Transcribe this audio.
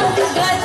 down,